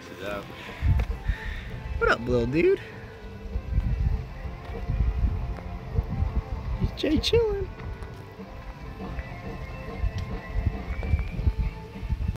This is up. What up, little dude? Jay chilling.